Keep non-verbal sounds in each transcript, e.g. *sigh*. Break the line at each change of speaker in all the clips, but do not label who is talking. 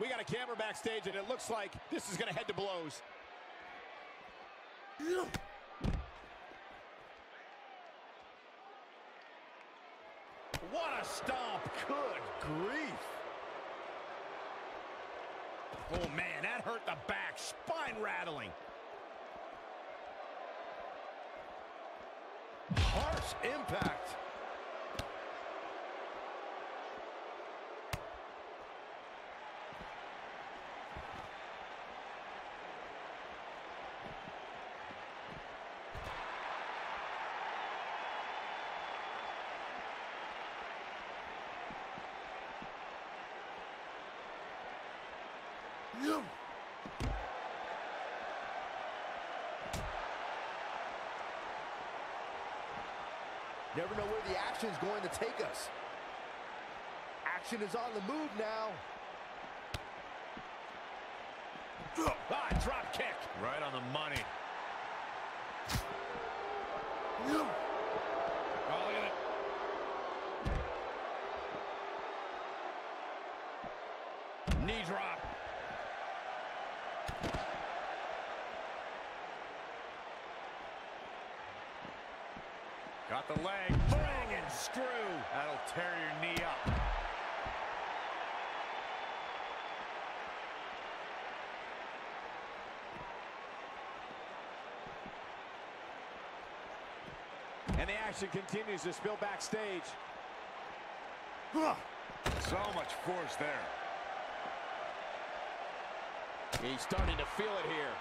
We got a camera backstage, and it looks like this is going to head to blows. What a stomp. Good grief. Oh, man, that hurt the back. Spine rattling. Harsh impact.
Never know where the action is going to take us. Action is on the move now.
Ah, drop kick. Right on the money. Oh, look at it. Knee drop. Got the leg. Bang and screw. That'll tear your knee up. And the action continues to spill backstage. So much force there. He's starting to feel it here.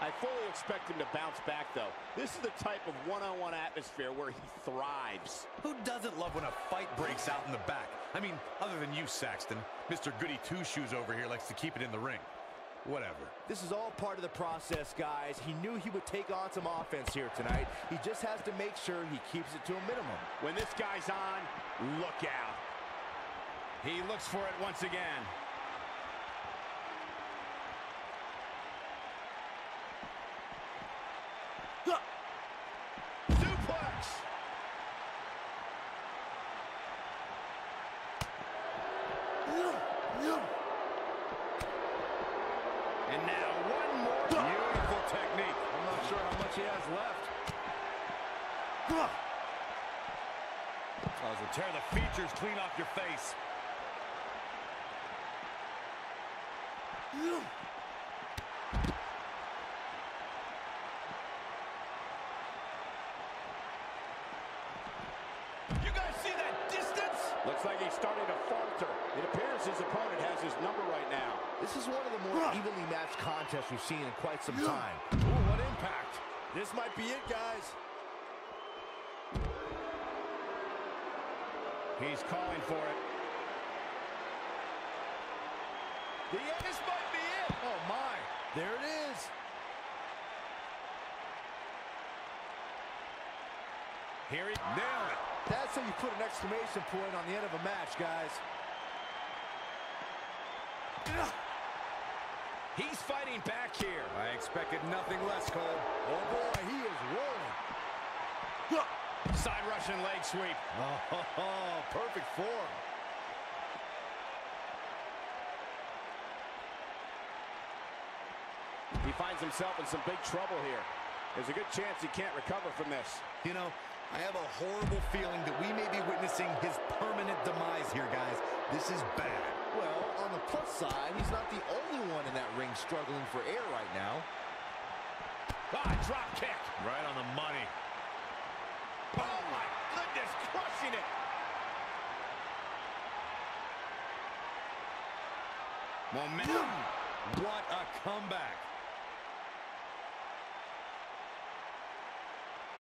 I fully expect him to bounce back, though. This is the type of one-on-one -on -one atmosphere where he thrives.
Who doesn't love when a fight breaks out in the back? I mean, other than you, Saxton. Mr. Goody Two-Shoes over here likes to keep it in the ring. Whatever.
This is all part of the process, guys. He knew he would take on some offense here tonight. He just has to make sure he keeps it to a minimum.
When this guy's on, look out. He looks for it once again. Suplex! And now one more beautiful technique.
I'm not sure how much he has left.
Oh, will tear the features clean off your face.
You guys see that distance? Looks like he's starting to falter. It appears his opponent has his number right now.
This is one of the more evenly matched contests we've seen in quite some time.
Ooh, what impact. This might be it, guys. He's calling for it. The end, this might be it. Oh, my. There it is. Here he nailed it.
That's how you put an exclamation point on the end of a match, guys.
He's fighting back here.
I expected nothing less, Cole.
Oh, boy, he is rolling.
Side Russian leg sweep.
Oh, *laughs* perfect form.
He finds himself in some big trouble here. There's a good chance he can't recover from this.
You know, I have a horrible feeling that we may be witnessing his permanent demise here, guys. This is bad.
Well, on the plus side, he's not the only one in that ring struggling for air right now.
Ah, drop kick. Right on the money. Oh, my goodness, crushing it. Momentum.
What a comeback.